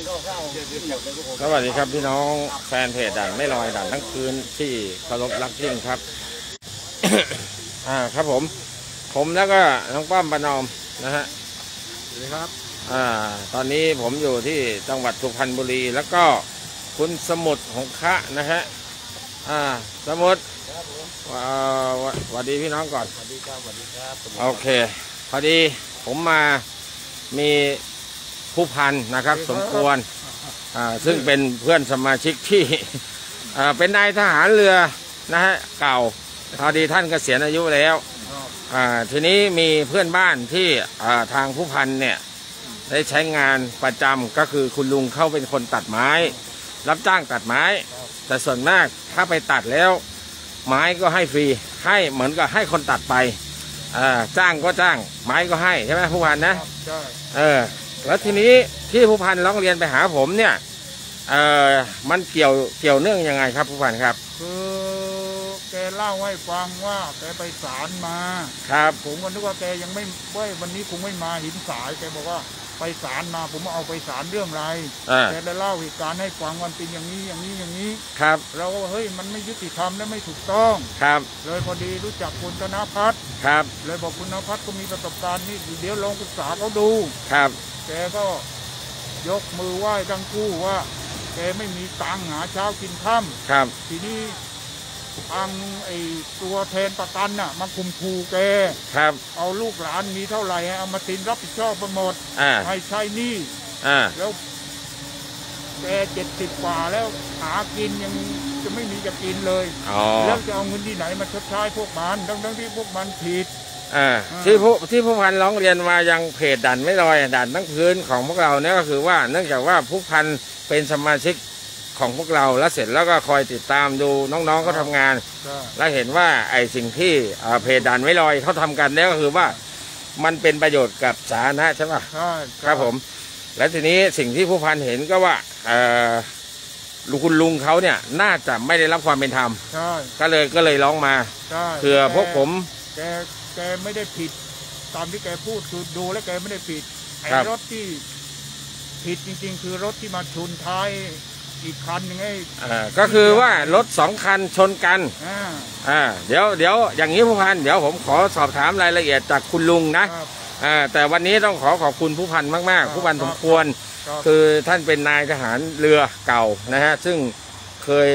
สวัสดีครับพี่น้องแฟนเพจด่านไม่ลอยด่านทั้งคืนที่เคารพรักยิ่งครับ อ่าครับผม ผมแล้วก็น้องป้อมประนอมนะฮะสวัสดีครับ อ่า ตอนนี้ผมอยู่ที่จังหวัดสุพรรณบุรีแล้วก็คุณสมุทรหงคะนะฮะอ่า สมุทรอ่าสวัสดีพี่น้องก่อนสวัสดีครับสวัสดีครับโอเค พอดีผมมามี ผู้พันนะครับ สมควรอ่าซึ่งเป็นเพื่อนสมาชิกที่อ่าเป็นนายทหารเรือนะฮะเก่าพอดีท่านเกษียณอายุแล้วอ่าทีนี้มีเพื่อนบ้านที่อ่าทางผู้พันเนี่ยได้ใช้งานประจำก็คือคุณลุงเขาเป็นคนตัดไม้ รับจ้างตัดไม้ แต่ส่วนมากถ้าไปตัดแล้ว ไม้ก็ให้ฟรีให้เหมือนกับให้คนตัดไปอ่าจ้างก็จ้าง ไม้ก็ให้ใช่ไหมผู้พันนะ ใช่ เออ แล้วทีนี้ที่ผู้พันร้องเรียนไปหาผมเนี่ยเออมันเกี่ยวเกี่ยวเนื่องยังไงครับผู้พันครับ คือแกเล่าให้ฟังว่าแกไปศาลมาครับ ผมก็นึกว่าแกยังไม่เว้ยวันนี้คงไม่มาหินสายแกบอกว่าไปศาลมาผมเอาไปศาลเรื่องอะไรอ่า แกได้เล่าเหตุการณ์ให้ฟังวันเป็นอย่างนี้อย่างนี้อย่างนี้ ครับเราก็เฮ้ยมันไม่ยุติธรรมและไม่ถูกต้อง ครับเลยพอดีรู้จักคุณธนพัฒน์ครับเลยบอกคุณธนพัฒน์ก็มีประสบการณ์นี่เดี๋ยวลองปรึกษาเขาดู ครับ แกก็ยกมือไหว้ทั้งคู่ว่า แกไม่มีตังค์หาเช้ากินค่ครับำทีนี้ทางไอ้ตัวแทนประกันน่ะมาคุมคูแกครับ เอาลูกหลานมีเท่าไหร่ให้เอามาตินรับผิดชอบไปหมดอ่าให้ใช้หนี้อ่าแล้วแกเจ็ดสิบกว่าแล้วหากินยังจะไม่มีจะกินเลยอ๋อแล้วจะเอาเงินที่ไหนมาชดใช้พวกมันทั้งทั้งๆที่พวกมันผิด อ่าอ่าที่ผู้ที่ผู้พันร้องเรียนมายังเพจด่านไม่ลอยด่านทั้งพื้นของพวกเราเนี่ยก็คือว่าเนื่องจากว่าผู้พันเป็นสมาชิกของพวกเราแล้วเสร็จแล้วก็คอยติดตามดูน้องๆเขาทำงานใช่และเห็นว่าไอ้สิ่งที่อ่าเพจด่านไม่ลอยเขาทำกันเนี่ยก็คือว่ามันเป็นประโยชน์กับสาธารณะใช่ปะใช่ครับผม และทีนี้สิ่งที่ผู้พันเห็นก็ว่าเอ่อลุงคุณลุงเขาเนี่ยน่าจะไม่ได้รับความเป็นธรรมใช่ก็เลยก็เลยร้องมาใช่เผื่อพวกผมแก แกไม่ได้ผิด ตามที่แกพูดคือดูแล้วแกไม่ได้ผิดไอ้ครับรถที่ผิดจริง ๆ คือรถที่มาชนท้ายอีกคันหนึ่งไอ้อ่าก็คือว่ารถสองคันชนกันอ่าอ่าเดี๋ยวเดี๋ยวอย่างนี้ผู้พันเดี๋ยวผมขอสอบถามรายละเอียดจากคุณลุงนะครับอ่าแต่วันนี้ต้องขอขอบคุณผู้พันมากครับๆผู้พันสมควรครับคือท่านเป็นนายทหารเรือเก่านะฮะซึ่งเคย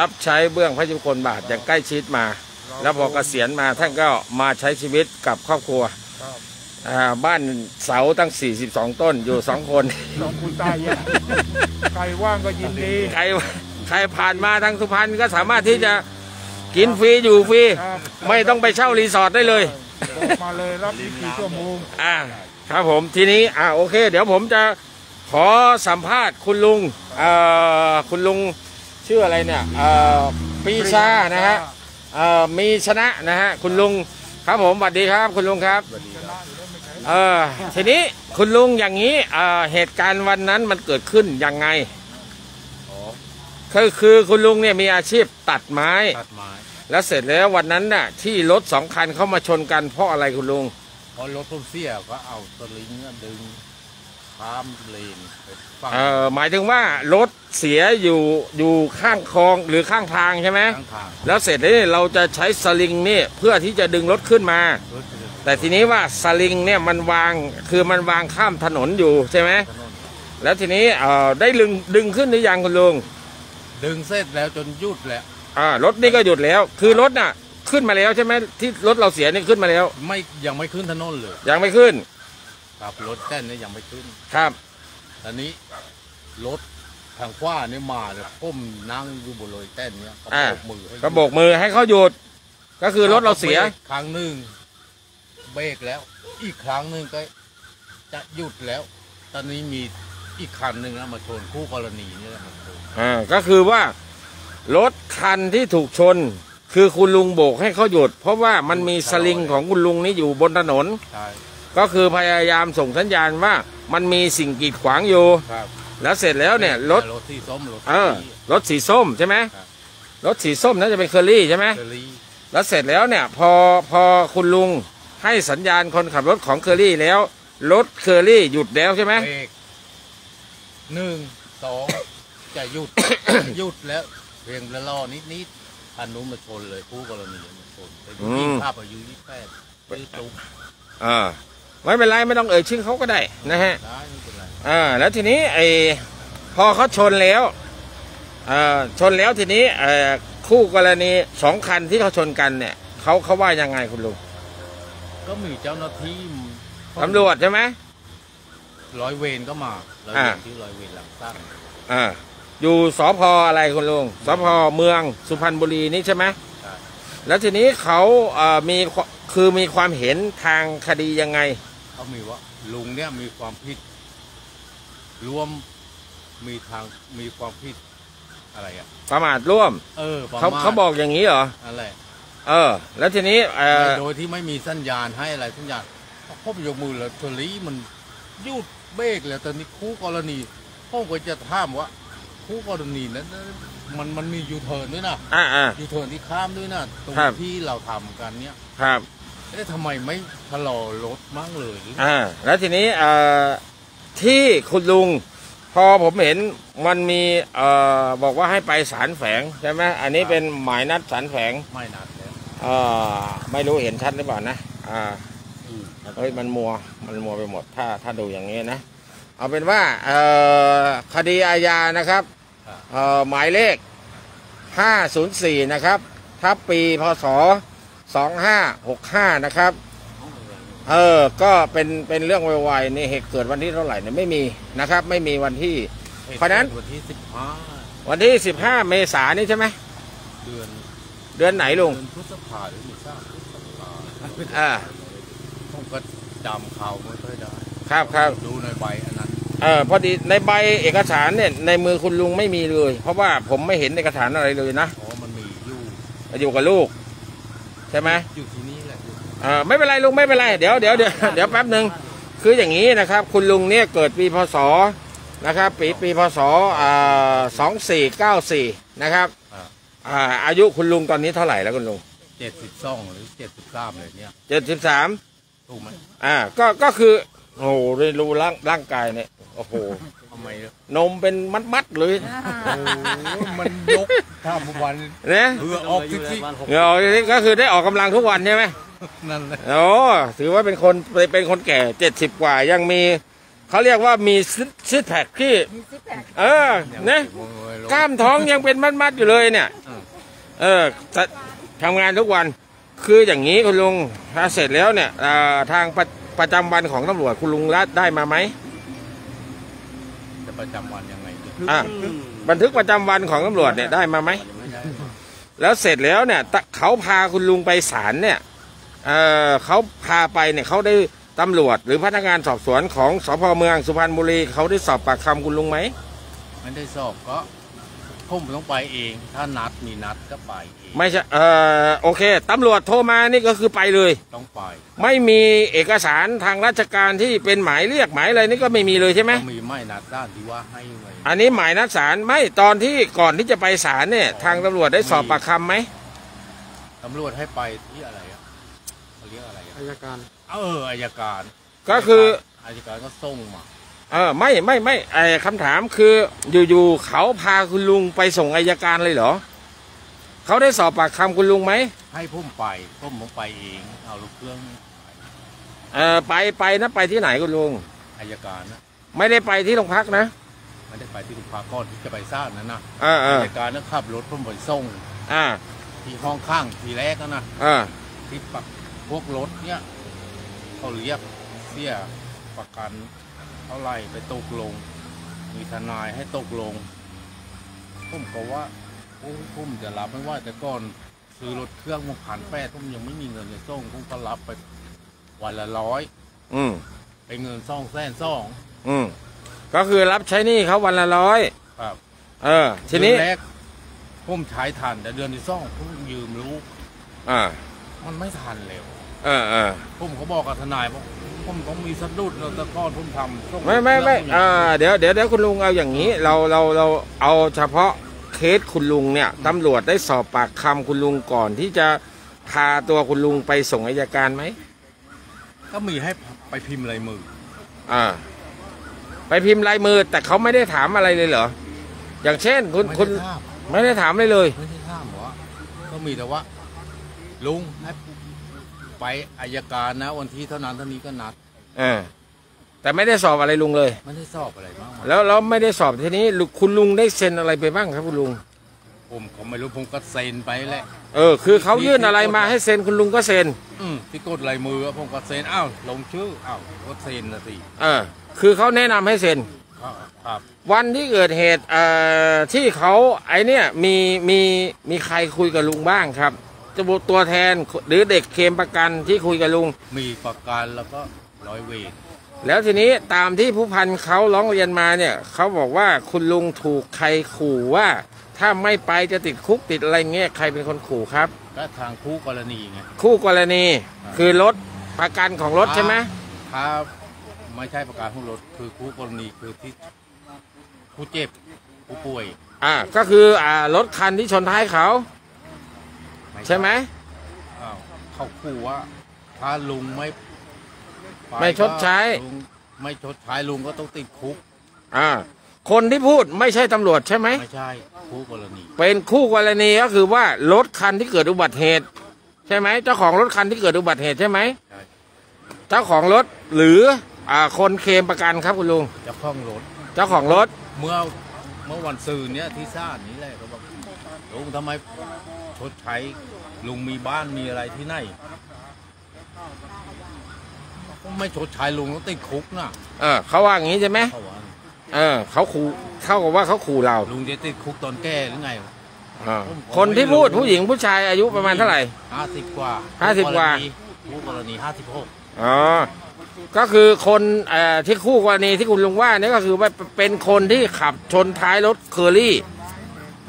รับใช้เบื้องพระยุคลบาทอย่างใกล้ชิดมา แล้วพอเกษียณมาท่านก็มาใช้ชีวิตกับครอบครัวครับอ่าบ้านเสาตั้ง 42 ต้นอยู่2คนสองคุณตายยังใครว่างก็ยินดีใครใครผ่านมาทางสุพรรณก็สามารถที่จะกินฟรีอยู่ฟรีครับไม่ต้องไปเช่ารีสอร์ทได้เลยบอกมาเลยรับอีกกี่ชั่วโมงอ่าครับผมทีนี้อ่าโอเค เดี๋ยวผมจะขอสัมภาษณ์คุณลุงเอ่อคุณลุงชื่ออะไรเนี่ยเอ่อปรีชานะฮะ เอ่อมีชนะนะฮะคุณลุงครับผมสวัสดีครับ คุณลุงครับเออทีนี้คุณลุงอย่างนี้เอ่อเหตุการณ์วันนั้นมันเกิดขึ้นยังไงคือคือคุณลุงเนี่ยมีอาชีพตัดไม้ ตัดไม้ แล้วเสร็จแล้ววันนั้นน่ะที่รถสองคันเข้ามาชนกันเพราะอะไรคุณลุงพอรถผมเสียก็เอาสลิงอะดึง ข้ามเลนไปฝั่งเอ่อหมายถึงว่ารถเสียอยู่อยู่ข้างคลองหรือข้างทางใช่ไหมข้างทางแล้วเสร็จแล้วเราจะใช้สลิงนี่เพื่อที่จะดึงรถขึ้นมา รถจะแต่ทีนี้ว่าสลิงเนี่ยมันวางคือมันวางข้ามถนนอยู่ใช่ไหมถนนแล้วทีนี้เอ่อได้ดึงดึงขึ้นหรือยังคุณลุงดึงเสร็จแล้วจนหยุดแล้วอ่ารถนี่ก็หยุดแล้ว คือรถน่ะขึ้นมาแล้วใช่ไหมที่รถเราเสียนี่ขึ้นมาแล้ว ไม่ยังไม่ขึ้นถนนเลย ยังไม่ขึ้น ครับรถแต้นเนี่ยยังไม่ขึ้น ครับ ตอนนี้รถทางขวาเนี่ยมาเนี่ยผมนั่งอยู่บนรถแต้นเนี่ยก็อ่า โบกมือให้ก็โบกมือให้เขาหยุด ก็คือรถเราเสียบกครั้งหนึ่งเบรกแล้ว อีกครั้งหนึ่งก็จะหยุดแล้ว ตอนนี้มีอีกคันหนึ่งนะมาชนคู่กรณีนี่แหละมาชนอ่า ก็คือว่ารถคันที่ถูกชน คือคุณลุงโบกให้เขาหยุด เพราะว่ามันมีสลิงของคุณลุงนี่อยู่บนถนน ใช่ ก็คือพยายามส่งสัญญาณว่ามันมีสิ่งกีดขวางอยู่ ครับแล้วเสร็จแล้วเนี่ยรถรถที่ส้มรถเออรถสีส้มใช่ไหมครับรถสีส้มน่าจะเป็นเคอรี่ใช่ไหมเชอรี่แล้วเสร็จแล้วเนี่ยพอพอคุณลุงให้สัญญาณคนขับรถของเคอรี่แล้วรถเคอรี่หยุดแล้วใช่ไหมเบรกหนึ่งสองจะหยุด หยุดแล้วเพียงละล่อนิดนิดๆอันนู้นมาชนเลยคู่กรณีมาชนไปดูที่ภาพอายุยี่แปดชื่อตุ๊กเออ ไม่เป็นไรไม่ต้องเอ่ยชื่อเขาก็ได้นะฮะได้ไม่เป็นไรอ่าแล้วทีนี้ไอ้พอเขาชนแล้วเอ่อชนแล้วทีนี้เอ่อคู่กรณีสองคันที่เขาชนกันเนี่ยเขาเขาว่ายังไงคุณลุงก็มีเจ้าหน้าที่ตำรวจใช่ไหมร้อยเวรก็มาร้อยอ่าเวรที่ร้อยเวรหลังสร้างอ่าอยู่สพอะไรคุณลุงสพเมืองสุพรรณบุรีนี่ใช่ไหมใช่แล้วทีนี้เขาเอ่อมีควคือมีความเห็นทางคดียังไง เขามีว่าลุงเนี่ยมีความผิดรวมมีทางมีความผิดอะไรอะประมาทร่วม เออประเขามาทเขาบอกอย่างนี้เหรออะไรเออ แล้วทีนี้เออโดยที่ไม่มีสัญญาณให้อะไรสัญญาณพบยกมือแล้วทลีมันหยุดเบรกแล้วตอนนี้คู่กรณีพ่อก็จะถามว่าคู่กรณีนั้นมันมันมียูเทิร์นด้วยนะอ่าอ่ายูเทิร์นที่ข้ามด้วยนะตรงครับที่เราทำกันเนี้ยครับ เอ๊ะทำไมไม่ชะลอรถมั่งเลยหรืออ่าแล้วทีนี้เอ่อที่คุณลุง พอผมเห็นมันมีเอ่อบอกว่าให้ไปศาลแฝงใช่ไหมอันนี้เป็นหมายนัดศาลแฝงไม่นานแล้วเอ่อไม่รู้เห็นชัดหรือเปล่านะอ่าอืมเฮ้ยมันมัวมันมัวไปหมดถ้าถ้าดูอย่างนี้นะ เอาเป็นว่าเอ่อคดีอาญานะครับครับเอ่อหมายเลข 504 นะครับ ทับปีพศ 2565นะครับ เออ ก็เป็นเป็นเรื่องไวๆนี่เหตุเกิดวันที่เท่าไหร่เนี่ยไม่มีนะครับ ไม่มีวันที่ เพราะฉะนั้น วันที่สิบห้าวันที่15เมษายนนี่ใช่ไหมเดือนเดือนไหนลุงเดือนพฤษภาหรือไม่ทราบพฤษภาอ่าผมก็จำเขาไม่ค่อยได้ครับครับดูในใบอันนั้นเออพอดีในใบเอกสารเนี่ยในมือคุณลุงไม่มีเลย เพราะว่าผมไม่เห็นเอกสารอะไรเลยนะอ๋อมันมีอยู่อยู่กับลูก ใช่ไหมอยู่ที่นี่แหละอยู่เออไม่เป็นไรลุงไม่เป็นไรเดี๋ยวเดี๋ยวเดี๋ยวเดี๋ยวแป๊บหนึ่งคืออย่างนี้นะครับ คุณลุงเนี่ยเกิดปีพศนะครับปีปีพศอ่าสองสี่เก้าสี่นะครับอ่าอ่าอายุคุณลุงตอนนี้เท่าไหร่แล้วคุณลุงเจ็ดสิบสองหรือเจ็ดสิบสามเลยเนี่ยเจ็ดสิบสามถูกไหมอ่าก็ก็คือโอ้โหได้รู้ร่างร่างกายเนี่ยโอ้โหทำ ไมเนี่ยนมเป็นมัดมัดๆเลยโอ้มันยกท่ามวันนะเพื่อออกที่ที่เดี๋ยวก็คือได้ออกกำลังทุกวันใช่ไหมนั่นแหละโอ้ถือว่าเป็นคนเป็นคนแก่เจ็ดสิบกว่ายังมีเขาเรียกว่ามีซิทแพคที่มีซิปแพคเออนะกล้ามท้องยังเป็นมัดๆอยู่เลยเนี่ย เออจะทำงานทุกวันคืออย่างนี้คุณลุงถ้าเสร็จแล้วเนี่ยอ่าทางประประจำวันของตำรวจคุณลุงรัดได้มาไหมจะ ประจำวันยังไงเนี่ยอะบันทึกประจำวันของตำรวจเนี่ยได้มาไหมแล้วเสร็จแล้วเนี่ยตะเขาพาคุณลุงไปศาลเนี่ยเออเขาพาไปเนี่ยเขาได้ตำรวจ หรือพนักงานสอบสวนของสพเมืองสุพรรณบุรีเขาได้สอบปากคำคุณลุงไหม ไม่ได้สอบก็ ผมต้องไปเอง ถ้านัดมีนัดก็ไปเองไม่ใช่เออโอเคตำรวจโทรมานี่ก็คือไปเลย ต้องไปไม่มีเอกสารทางราชการที่เป็นหมายเรียกหมายอะไรนี่ก็ไม่มีเลยใช่ไหมต้องมีไม่นัดด้านที่ว่าให้ไว้อันนี้หมายนัดศาลไม่ตอนที่ก่อนที่จะไปศาลเนี่ย ทางตำรวจได้สอบปากคำไหมตำรวจให้ไปที่อะไรอะเขาเรียกอะไรอะอายการ เอออายการ ก็คืออายการก็ส่งมา เออไม่ไม่ไม่ไอคำถามคืออยู่ๆเขาพาคุณลุงไปส่งอายการเลยเหรอเขาได้สอบปากคำคุณลุงไหมให้ผมไปผมผมไปเองเอาลูกเครื่องเออไปไปนะไปที่ไหนคุณลุงอายการนะไม่ได้ไปที่โรงพักนะไม่ได้ไปที่ลูกพาก้อนที่จะไปสร้างนั่นนะเออเอออายการนะขับรถผมไปส่งอ่าที่ห้องข้างทีแรกนะนะเออที่ปักพวกรถเนี่ยเขาเรียกเสียประกันเท่าไหร่ไปตกลง มีทนายให้ตกลง ผมก็ว่าโอ้ผมจะรับไม่ว่าแต่ก่อนซื้อรถเครื่องมาผ่านแปดผมยังไม่มีเงินจะส่งผมก็รับไปวันละร้อยอืมไปเงินซ่องแสนสองอืมก็คือรับใช้หนี้เขาวันละร้อยครับ เออ ทีนี้เดือแรกผมใช้ทันแต่เดือนที่สองผมยืมลูกอ่า มันไม่ทันเร็วเออเออผมก็บอกกับทนายว่า ผมต้องมีสะดุดแล้วแต่ก่อนผมทำส่งไม่ไม่ไม่เครื่องอ่าเดี๋ยวเดี๋ยวเดี๋ยวคุณลุงเอาอย่างนี้ เราเราเราเอาเฉพาะเคสคุณลุงเนี่ยตำรวจได้สอบปากคำคุณลุงก่อนที่จะพาตัวคุณลุงไปส่งอายการไหมก็มีให้ไปพิมพ์ลายมือ อ่า ไปพิมพ์ลายมือ แต่เขาไม่ได้ถามอะไรเลยเหรอ อย่างเช่น คุณไม่คุณได้ถามไม่ได้ถามเลยเลย ไม่ได้ถามหรอก็มีแต่ว่า ลุงให้ ไปอายการนะ วันที่เท่านั้นเท่านี้ก็นัดเออแต่ไม่ได้สอบอะไรลุงเลย ไม่ได้สอบอะไรมากมายแล้วแล้วไม่ได้สอบทีนี้ลุคุณลุงได้เซ็นอะไรไปบ้างครับคุณลุง ผมก็ไม่รู้ผมก็เซ็นไปแหละ เออ คือเขายื่นอะไรมาให้เซ็นคุณลุงก็เซ็น อืมที่กดลายมือผมก็เซ็นอ้าวลงชื่ออ้าวก็เซ็นนะสิเออคือเขาแนะนำให้เซ็นครับครับวันที่เกิดเหตุเอ่อที่เขาไอเนี่ยมีมีมีใครคุยกับลุงบ้างครับ จะบุตัวแทนหรือเด็กเคลมประกันที่คุยกับลุง มีประกันแล้วก็ร้อยเวรแล้วทีนี้ตามที่ผู้พันเขาร้องเรียนมาเนี่ยเขาบอกว่าคุณลุงถูกใครขู่ว่า ถ้าไม่ไปจะติดคุกติดอะไรเงี้ยใครเป็นคนขู่ครับ ก็ทางคู่กรณีไงคู่กรณีอ่าคือรถประกันของรถใช่ไหมถ้าไม่ใช่ประกันของรถคือคู่กรณีคือที่ผู้เจ็บผู้ป่วย อ่าก็คืออ่ารถคันที่ชนท้ายเขา ใช่ไหมอ้าวเขาขู่ว่าถ้าลุงไม่ปไม่ชดใช้ก็ลุงไม่ชดใช้ลุงก็ต้องติดคุก อ่า คนที่พูดไม่ใช่ตำรวจใช่ไหม ไม่ใช่คู่กรณีเป็นคู่กรณีก็คือว่ารถคันที่เกิดอุบัติเหตุ ใช่ไหมเจ้าของรถคันที่เกิดอุบัติเหตุใช่ไหมใช่เจ้าของรถหรืออ่าคนเคลมประกันครับคุณลุง เจะคล้าของรถ เจ้าของรถ เมื่อเมื่อวันซืนเนี้ยที่ซ่านนี้แหละเขาบอกลุงทำไม ชดใช้ ลุงมีบ้านมีอะไรที่ไหนไม่ชดใช้ลุงต้องติดคุกนะเออเขาว่าอย่างนี้ใช่ไหมเขาว่าเออเขาขู่เท่ากับว่าเขาขู่เราลุงจะติดคุกตอนแก่หรือไงอ่าคนที่พูดผู้หญิงผู้ชายอายุประมาณเท่าไหร่ห้าสิบกว่าห้าสิบกว่าคู่กรณีห้าสิบหกอ๋อก็คือคนเอ่อที่คู่กรณีที่คุณลุงว่าเนี่ยก็คือว่าเป็นคนที่ขับชนท้ายรถเคอรี่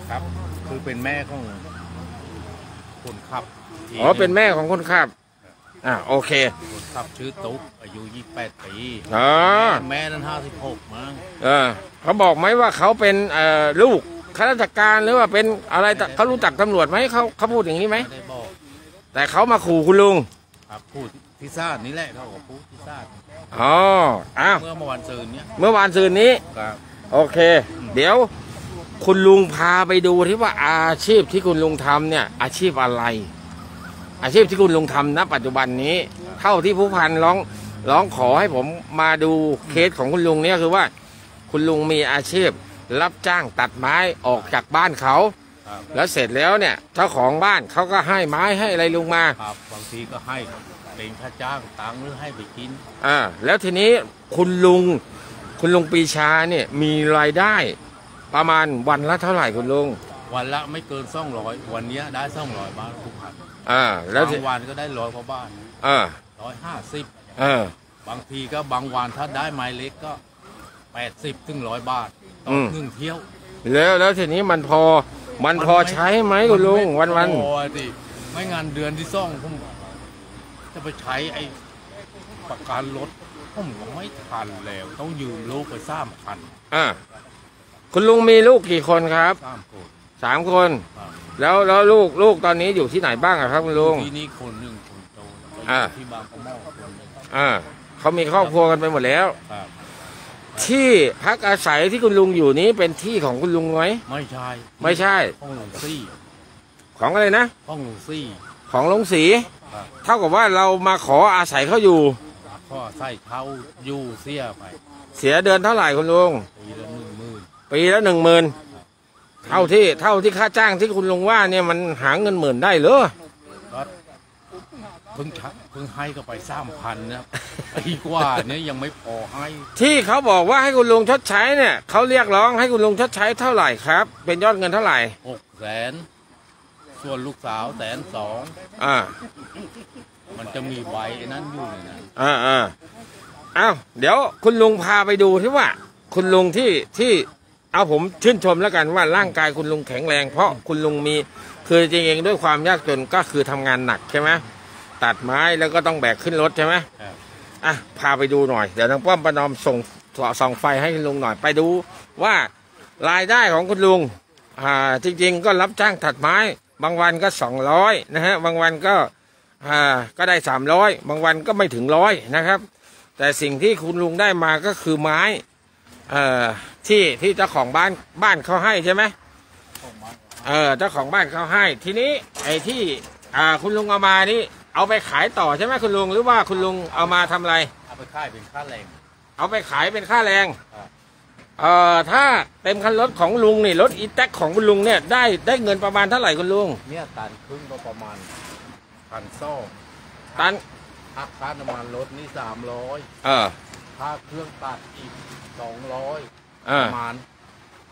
ครับ คือเป็นแม่ของคนขับ ที่อ๋อเป็นแม่ของคนขับ อ่าโอเค คนขับชื่อตุ๊กอายุยี่แปดปีอ๋อ แม่นั้นห้าสิบหกมั้งเออเขาบอกไหมว่าเขาเป็นเอ่อลูกข้าราชการหรือว่าเป็นอะไรตเขารู้จักตำรวจไหมเขาเขาพูดอย่างนี้ไหม ไม่ได้บอกแต่เขามาขู่คุณลุง ครับพูดที่ซ่านนี่แหละเขาบอกพูดที่ซ่านอ๋อ อ้าว เมื่อเมื่อวันซืนเนี้ยเมื่อวานซืนนี้ ครับโอเค เดี๋ยว คุณลุงพาไปดูที่ว่าอาชีพที่คุณลุงทำเนี่ย อาชีพอะไร อาชีพที่คุณลุงทำณปัจจุบันนี้ เท่าที่ผู้พันร้องร้องขอให้ผมมาดูเคสของคุณลุงเนี่ยคือว่า คุณลุงมีอาชีพรับจ้างตัดไม้ออกจากบ้านเขา ครับแล้วเสร็จแล้วเนี่ยเจ้าของบ้านเขาก็ให้ไม้ให้อะไรลุงมาครับบางทีก็ให้เป็นค่าจ้างตังค์หรือให้ไปกินอ่าแล้วทีนี้คุณลุง คุณลุงปีชาเนี่ยมีรายได้ ประมาณวันละเท่าไหร่คุณลุงวันละไม่เกินสองร้อยวันเนี้ยได้สองร้อยบาททุกพัน อ่าแล้วทีบางวันก็ได้ร้อยกว่าบาทเออร้อยห้าสิบเออบางทีก็บางวันถ้าได้ไม้เล็กก็แปดสิบถึงร้อยบาทต่อหนึ่งเที่ยว แล้วแล้วทีนี้มันพอมันพอใช้ไหมคุณลุงวันวันโอ้ยดิไม่งานเดือนที่ซ่องผมจะไปใช้ไอ้ประกันรถผมก็ไม่ทันแล้ว ต้องยืมลูกไปสามพันๆอ่าคุณลุงมีลูกกี่คนครับสามคน สามคน ครับแล้วแล้วลูกลูกตอนนี้อยู่ที่ไหนบ้างอะครับคุณลุง ที่นี่คนหนึ่งคนโตแล้วก็อ่า ที่บางกระหม้อคนหนึ่งอ่าเขามีครอบครัวกันไปหมดแล้ว ครับ ที่พักอาศัยที่คุณลุงอยู่นี้เป็นที่ของคุณลุงไหมไม่ใช่ไม่ใช่ ห้องหลวงซี่ของอะไรนะ ห้องหลวงซี่ของลงสี ครับเท่ากับว่าเรามาขออาศัยเขาอยู่ก็ใส่เท้าอยู่เสียไปเสียเดือนเท่าไหร่คุณลุงปีละหนึ่งหมื่นปีละหนึ่งหมื่น เท่าที่เท่าที่ค่าจ้างที่คุณลุงว่าเนี่ยมันหาเงินหมื่นได้เหรอก็เพิ่งชักเพิ่งให้ก็ไปสามพันนะปีกว่าเนี่ยยังไม่พอให้ ที่เขาบอกว่าให้คุณลุงชดใช้เนี่ยเขาเรียกร้องให้คุณลุงชดใช้เท่าไหร่ครับ เป็นยอดเงินเท่าไหร่หกแสนส่วนลูกสาวแสนสองอ่า มันจะมีใบไอ้นั้นอยู่เลยนะอ่าอ่าอ้าวเดี๋ยวคุณลุงพาไปดูที่ว่า คุณลุงที่ที่ เอาผมชื่นชมแล้วกันว่าร่างกายคุณลุงแข็งแรง เพราะคุณลุงมีคือจริงๆด้วยความยากจนก็คือทำงานหนักใช่ไหมตัดไม้แล้วก็ต้องแบกขึ้นรถใช่ไหมครับอะพาไปดูหน่อยเดี๋ยวทางป้อมประนอมส่งส่องไฟให้คุณลุงหน่อยไปดูว่ารายได้ของคุณลุงอ่าจริง ๆ ก็รับจ้างตัดไม้ บางวันก็สองร้อยนะฮะบางวันก็อ่าก็ได้สามร้อยบางวันก็ไม่ถึงร้อยนะครับ แต่สิ่งที่คุณลุงได้มาก็คือไม้เอ่อ ที่ที่เจ้าของบ้านบ้านเขาให้ใช่ไหมของมันเออเจ้าของบ้านเขาให้ ทีนี้ไอ้ที่อ่าคุณลุงเอามานี่เอาไปขายต่อใช่ไหมคุณลุงหรือว่าคุณลุงเอามาทำอะไร เอาไปค่ายเป็นค่าแรง เอาไปขายเป็นค่าแรงครับเอ่อถ้าเต็มคันรถของลุงนี่รถอีแท็กของคุณลุงเนี่ยได้ได้เงินประมาณเท่าไหร่คุณลุงเนี่ยตันครึ่งก็ประมาณพันซ่อตันค่าค่าน้ำมันรถนี่สามร้อยเออค่าเครื่องตัดอีกสองร้อย เอปอระมาณ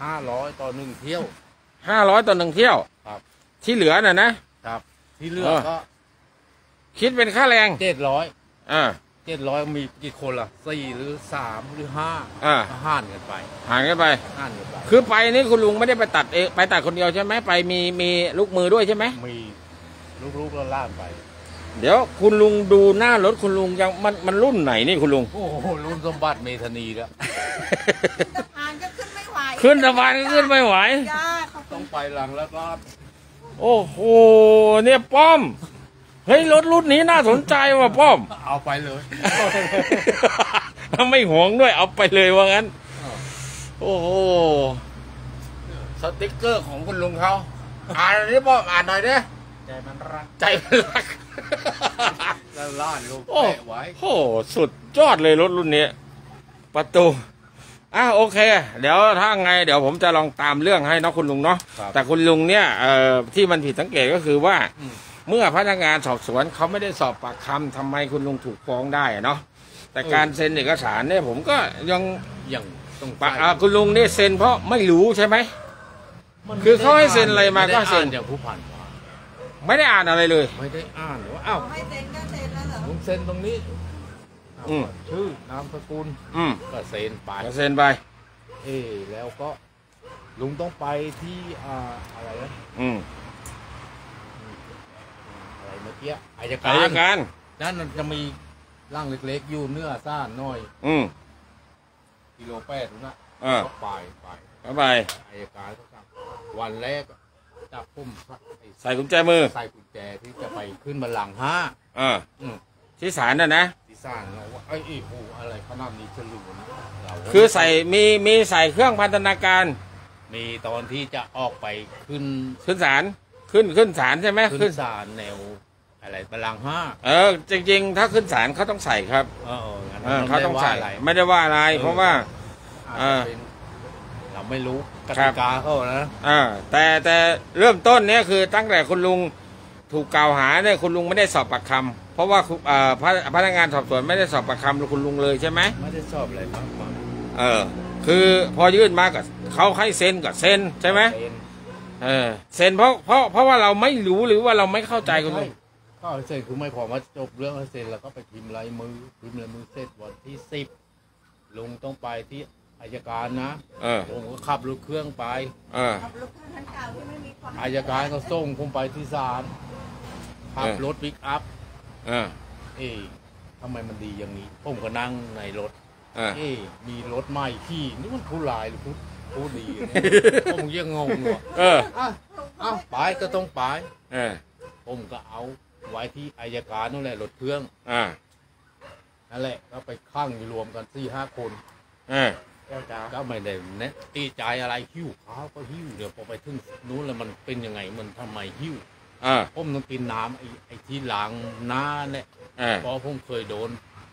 ห้าร้อยต่อหนึ่งเที่ยว ห้าร้อยต่อหนึ่งเที่ยวครับ ที่เหลือน่ะนะ ครับ ที่เหลือเออ ก็คิดเป็นค่าแรงเจ็ดร้อยอ่าเจ็ดร้อยมีกี่คนล่ะสี่หรือสามหรือห้าอ่าห้านกันไปห่างกันไป ห้านกันไปคือไปนี่คุณลุงไม่ได้ไปตัดเองไปตัดคนเดียวใช่ไหมไปมีมีลูกมือด้วยใช่ไหมมีลูกๆแล้วล่านไป เดี๋ยวคุณลุงดูหน้ารถคุณลุงยังมันมันรุ่นไหนนี่คุณลุง โอ้โหรุ่นสมบัติเมธานีแล้วสะพานก็ ขึ้นไม่ไหวขึ้นสะพานก็ขึ้นไม่ไหว จ้าขอบคุต้อณงไปหลังแล้วก็โอ้โห เนี่ยป้อม เฮ้ยรถรุ่นนี้น่าสนใจว่ะป้อม เอาไปเลย ไม่หวงด้วยเอาไปเลยว่างั้น โอ้โห สติกเกอร์ของคุณลุงเขาอ่านหน่อยดิป้อมอ่านหน่อยดิใจมันรักใจมันรัก แล้วล่านลูกโอ้แปะไว้ โห สุดยอดเลยรถรุ่นนี้ ประตู อะโอเค เดี๋ยวถ้าไง เดี๋ยวผมจะลองตามเรื่องให้เนาะคุณลุงเนาะครับแต่คุณลุงเนี่ยเอ่อที่มันผิดสังเกตก็คือว่า อืม เมื่อพนักงานสอบสวนเขาไม่ได้สอบปากคำทำไมคุณลุงถูกฟ้องได้อะเนาะแต่การเซ็นเอกสารเนี่ยผมก็ยังยังต้องปะอ่าคุณลุงนี่เซ็นเพราะไม่รู้ใช่ไหมคือเขาให้เซ็นอะไรมาก็เซ็นไได้อ่อย่างผู้ผ่านมาไม่ได้อ่านอะไรเลย ไม่ได้อ่านว่าอ้าวให้เซ็นก็เซ็นแล้วเหรอผมเซ็นตรงนี้ อ้าวอืม ชื่อนามสกุลอืมก็เซ็นไปก็เซ็นไป เอ๊ะแล้วก็ลุงต้องไปที่อ่าอะไรนะอืมอะไรเมื่อกี้อายกาอารยการ นั่นมันจะมีร่างเล็กๆอยู่เนื้อซ่านน้อย อืม กิโลแปดนะเออ ก็ไปไปเข้าไป อายการก็สั่งวันแรกจับพุ่มใส่กุญแจมือใส่กุญแจที่จะไปขึ้นบัลลังก์ห้าเอออืมที่ศาลน่ะนะที่สร้างเราว่า ไอ้ยไอ้โหอะไรขนาดนี้จะรู้นะเราคือใส่มีมีใส่เครื่องพันธนาการมีตอนที่จะออกไปขึ้นขึ้นศาลขึ้นขึ้นศาลใช่ไหมขึ้ขึ้นนศาลแนว อะไรบัลลังก์ห้าเออ จริง ๆ ถ้าขึ้นศาลเขาต้องใส่ครับเอองั้นเออมันเขาต้องใส่ไม่ได้ว่าอะไรไม่ได้ว่าอะไรเพราะว่าอาจจะเป็นเราไม่รู้กครัติบกาเขานะอ่าแต่แต่เริ่มต้นเนี่ยคือตั้งแต่คุณลุงถูกกล่าวหาเนี่ยคุณลุงไม่ได้สอบปากคำเพ ราะว่าคุณอ่าพนักพนักงานสอบสวนไม่ได้สอบปากคำคุณลุงเลยใช่ไหมไม่ได้ชอบอะไรมากมายเออ คือพอยื่นมาก็เขาให้เซ็นก็เซ็นใช่ไหมเป็นเออเซ็นเพราะเพราะเพราะว่าเราไม่รู้หรือว่าเราไม่เข้าใจคุณลุงก็เอาเซ็นคือไม่พอมาจบเรื่องเอาเซ็นแล้วก็ไปพิมพ์ลายมือพิมพ์ลายมือเสร็จวันที่สิบลุงต้องไปที่อายการนะเออลุงก็ขับรถเครื่องไป เออ ขับรถคันเก่าที่ไม่มีความอายการก็ส่งผมไปที่ศาลขับเออรถปิกอัพ เออเอ๊ะทำไมมันดีอย่างนี้ ผมก็นั่งในรถ เออ เอ๊ะมีรถใหม่ขี่นี่มันผู้ลายหรือผู้ผู้ดีเนี่ยผมยังงงว่ะเออ อะเอ้าไปก็ต้องไป เออ ผมก็เอาไว้ที่อายการนั่นแหละรถเครื่องอ่า นั่นแหละก็ไปข้างอยู่รวมกันสี่ห้าคน เออ ก็ไม่ได้เนะตีใจอะไรหิ้วข้าวก็หิ้วเดี๋ยวพอไปถึงนู้นแล้วมันเป็นยังไงมันทำไมหิ้ว อ่าผมต้องกินน้ำไอ้ไอ้ที่ล้างหน้าเนี่ยเออเพราะผมเคยโดน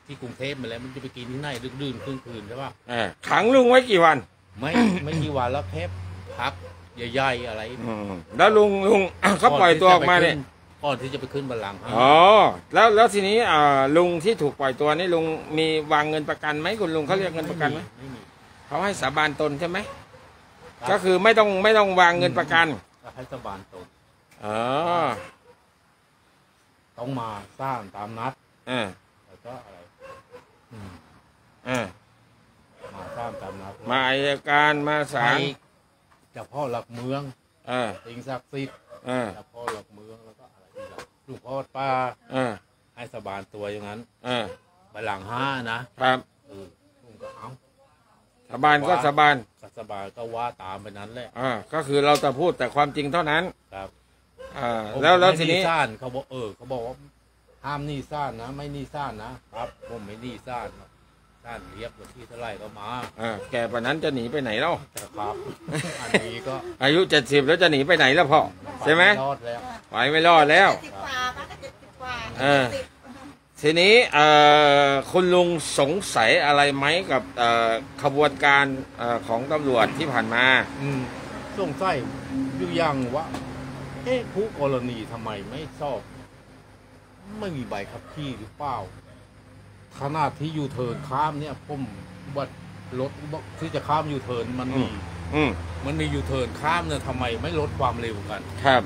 ที่กรุงเทพมาแล้วมันจะไปกินที่ไหนดึกดื่นคืนคืนใช่ปะเออขังลุงไว้กี่วัน ไม่ไม่กี่วันแล้วแค่พักใหญ่ๆอะไรอืมแล้วลุงลุงเขาปล่อยตัวออกมาเนี่ยก่อนที่จะไปขึ้นบัลลังก์อ๋อแล้วแล้วทีนี้อ่าลุงที่ถูกปล่อยตัวนี่ลุงมีวางเงินประกันไหมคุณลุงเขาเรียกเงินประกันไหมไม่มีเขาให้สาบานตนใช่ไหมครับก็คือไม่ต้องไม่ต้องวางเงินประกันก็ให้สบานตก อ๋อต้องมาสร้างตามนัดเออแล้วก็อะไรอืมเออมาสร้างตามนัดมาอายการมาศาลไปเจ้าพ่อหลักเมืองเออสิ่งศักดิ์สิทธิ์เออเจ้าพ่อหลักเมืองแล้วก็อะไรอีกล่ะหลวงพ่อวัดป้าเออให้สบานตัวอย่างนั้นเออบัลลังก์ห้านะครับเออลุงก็เอาสาบานก็สาบานก็สบานก็ว่าตามไปนั้นแหละอ่าก็คือเราจะพูดแต่ความจริงเท่านั้นครับ อ่าผมแล้วแล้วไม่ทีนี้ซ่านเขาบอกเออเขาบอกว่าห้ามหนี่ซ่านนะ ไม่หนี่ซ่านนะครับผมไม่หนี่ซ่านหรอกสท่านเรียกวันที่เท่าไหร่ก็มาอ่าแก่ปานนั้นจะหนีไปไหนแล้วแต่ครับอันนี้ก็อายุเจ็ดสิบแล้วจะหนีไปไหนแล้วพ่อใช่ไหมรอดแล้วไปไม่รอดแล้วเจ็ดสิบกว่าป้าก็เจ็ดสิบกว่าเออจ็ดสิบทีนี้เอ่อคุณลุงสงสัยอะไรไหมกับเอ่อขบวนการเอ่อของตำรวจที่ผ่านมาอืมสงสัยอยู่อยังว่า เอ๊ะผู้กรณีทำไมไม่สอบ ไม่มีใบขับขี่หรือเปล่า ขนาดที่ยูเทิร์นข้ามเนี่ยผมว่ารถที่จะข้ามยูเทิร์นมันมีอืมมันมียูเทิร์นข้ามเนี่ยทำไมไม่ลดความเร็วกัน ครับ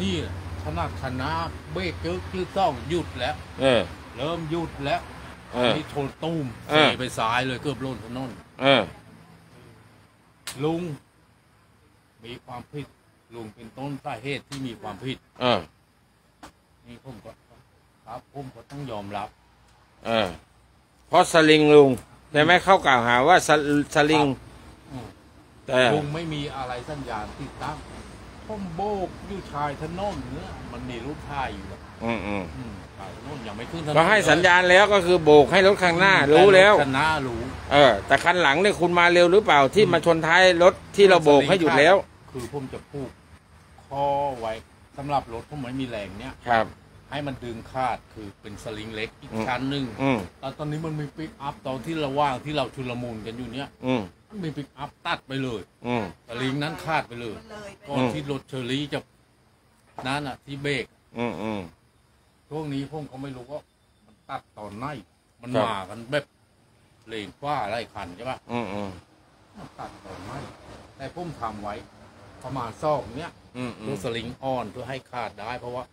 นี่น่ะขนาดคณะเบรกจึ๊กยืดต้องหยุดแล้ว เออ เริ่มหยุดแล้วเออนี่ชนตุ้มเอเสีอไปซ้ายเลยเกือบล่นถนน เออ ลุง มีความผิด ลุงเป็นต้นสาเหตุที่มีความผิดเออนี่ผมก็ครับผมก็ต้องยอมรับ เออเพราะสลิงลุงใช่ไหมเข้ากล่าวหาว่าสลสลิง อืมแต่ลุงไม่มีอะไรสัญญาณติดตั้งผมโบกอยู่ชายถนนเนี่ยมันมีรูปถ่ายอยู่อะอืมอืมอืมชายถนนยังไม่ขึ้นถนนก็ให้สัญญาณแล้วก็คือโบกให้รถข้างหน้า รู้แล้วคณะรู้ เออ แต่คันหลังเนี่ยคุณมาเร็วหรือเปล่าที่มาชนท้ายรถที่เราโบกให้หยุดแล้ว คือผมจะพูก ข้อไว้สำหรับรถผมไม่มีแรงเนี่ยครับ ให้มันดึงคาดคือเป็นสลิงเล็กอีกอืมชั้นหนึ่งอืมแล้วตอนนี้มันมีปิกอัพตอนที่เราว่างที่เราชุลมุนกันอยู่เนี่ยอืมมันมีปิกอัพตัดไปเลยอืมสลิงนั้นคาดไปเลยมันเลยไปก่อนที่รถเชอรี่จะนั่นอะ ที่เบรกอืมอืมช่วงนี้ผมก็ไม่รู้ว่ามันตัดตอนไหนมันครับมากันแบบเลนกว่าไรคันใช่ปะอืมอืมมันตัดตอนไหนแต่ผมทำไว้ ประมาณซอกเนี้ยอืมอืตัวมสลิงอ่อนเพื่อให้คาดได้ เพราะว่า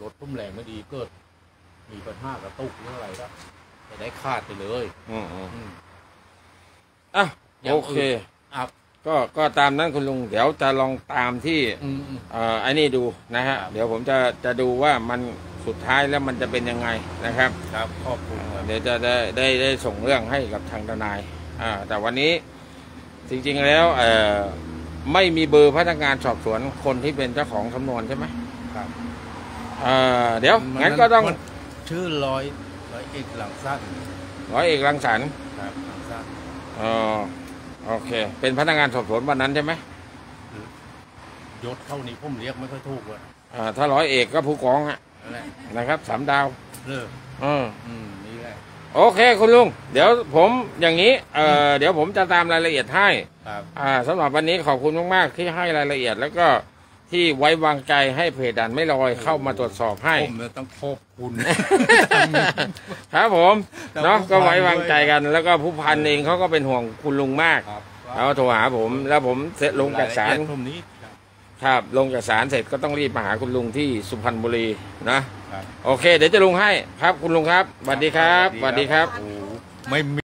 รถพุ่มแรงไม่ดีเกิด มีปัญหากระตุกหรืออะไรก็จะได้คาดไปเลยอืมอืมอืม อะอย่างโอเคอื่นอะก็ก็ตามนั้นคุณลุง เดี๋ยวจะลองตามที่ อืมอืม เอ่อไอ้นี่ดูนะฮะครับเดี๋ยวผมจะจะดูว่ามันสุดท้ายแล้วมันจะเป็นยังไงนะครับ ครับขอบคุณครับ เดี๋ยวจะได้ได้ได้ส่งเรื่องให้กับทางทนาย อ่า แต่วันนี้จริงๆแล้วเอ่อ ไม่มีเบอร์พนักงานสอบสวนคนที่เป็นเจ้าของสำนวนใช่ไหมครับเอ่อเดี๋ยวมังั้นก็ต้องมันชื่อร้อยร้อยเอกหลังสั้นร้อยเอกรังสรรค์ครับหลังสั้นอ๋อโอเค เป็นพนักงานสอบสวนวันนั้นใช่ไหมยศเท่านี้ผมเรียกไม่ค่อยถูกเลยอ่าถ้าร้อยเอกก็ผู้กองอะนั่นแหละนะครับสามดาวเลิกอืมอืมนี่แหละ โอเคคุณลุง เดี๋ยวผมอย่างนี้เอ่อเดี๋ยวผมจะตามรายละเอียดให้ ครับ อ่าสำหรับวันนี้ขอบคุณมากๆ ที่ให้รายละเอียด แล้วก็ที่ไว้วางใจให้เพจดันไม่ลอยเข้ามาตรวจสอบให้ ผมเนี่ยต้องขอบคุณ ครับผมแต่เนาะผู้พันก็ไว้วางใจกัน แล้วก็ผู้พันเองเขาก็เป็นห่วงคุณลุงมากครับแล้วโทรหาผม แล้วผมเสร็จลงจากศาลยละเอียดตรงนี้ ครับครับลงจากศาลเสร็จก็ต้องรีบมาหาคุณลุงที่สุพรรณบุรีนะ ครับ โอเค เดี๋ยวจะลุงให้ครับคุณลุงครับสวัสดีครับสวัสดีครับโอ้ไม่มี